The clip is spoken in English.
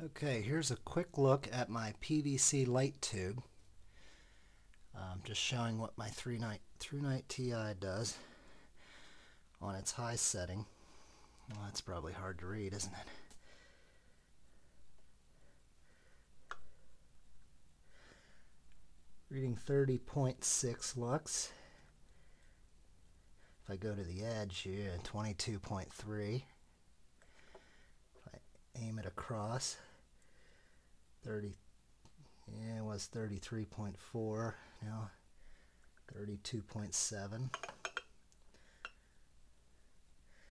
Okay, here's a quick look at my PVC light tube. Um, just showing what my 3-night ThruNite TI does on its high setting. Well, that's probably hard to read, isn't it? Reading 30.6 lux. If I go to the edge here, 22.3 If I aim it across 30 yeah it was 33.4 now 32.7